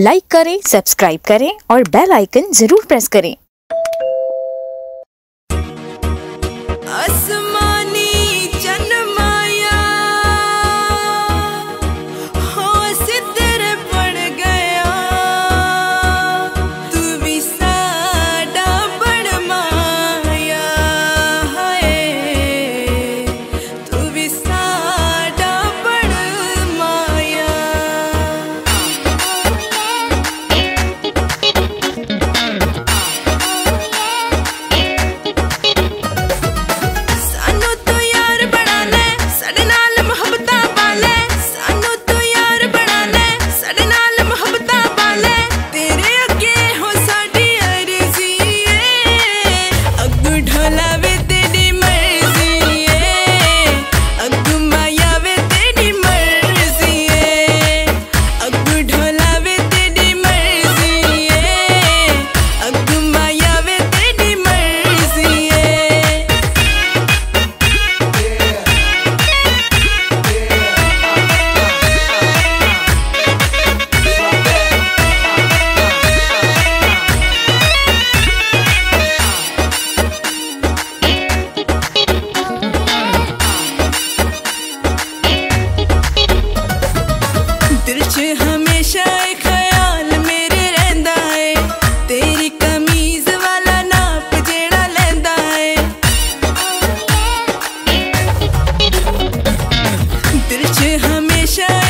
Like करें subscribe करें और बेल आइकन ज़रूर प्रेस करें। Nation.